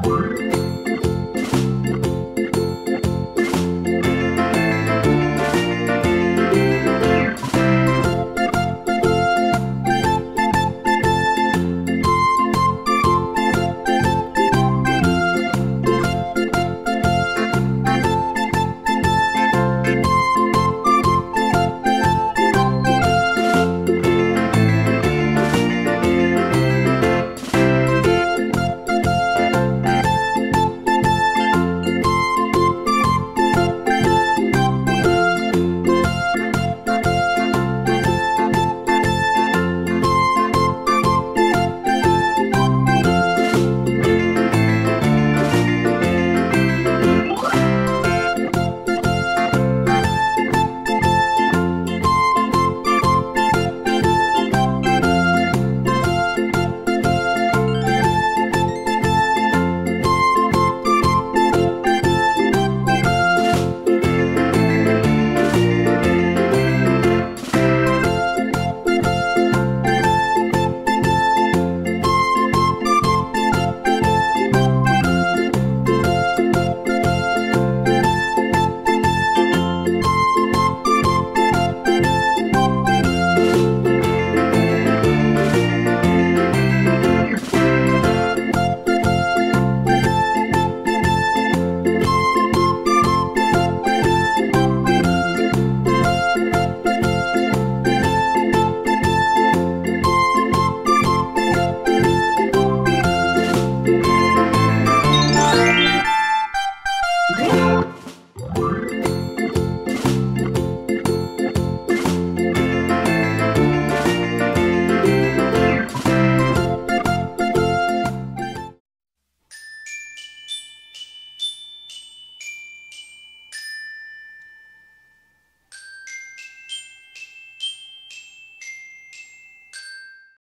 Bye.